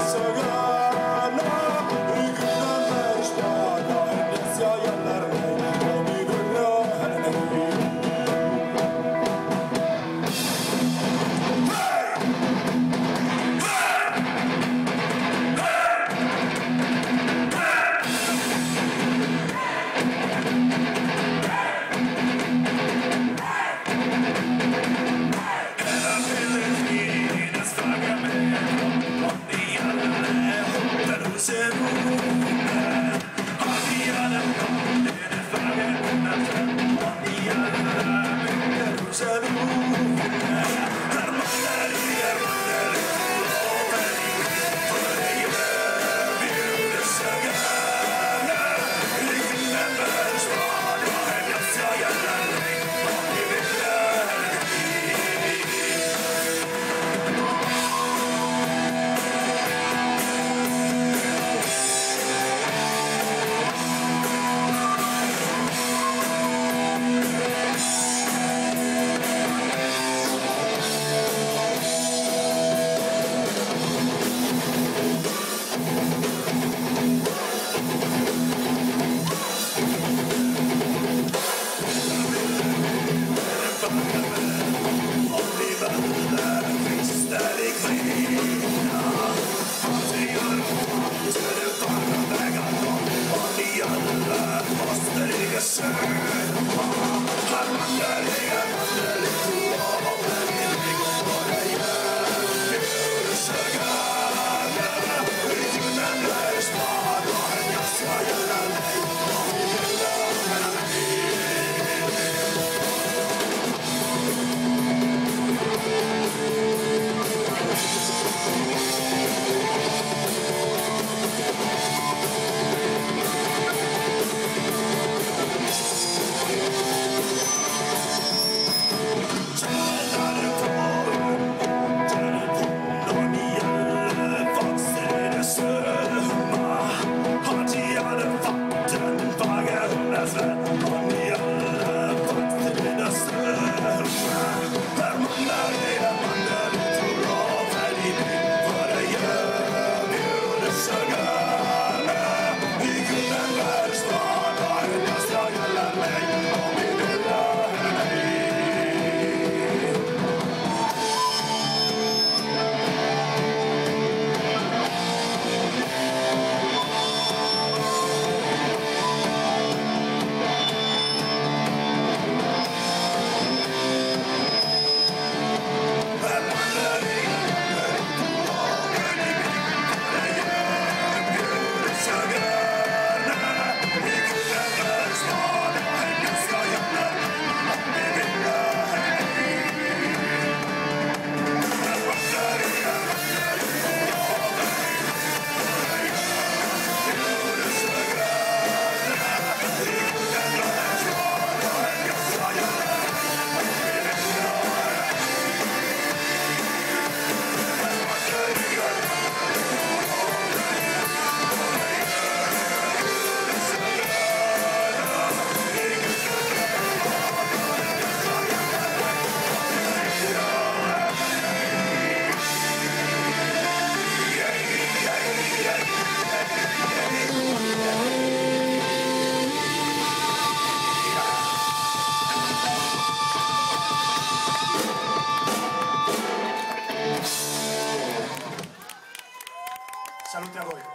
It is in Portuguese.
so até hoje.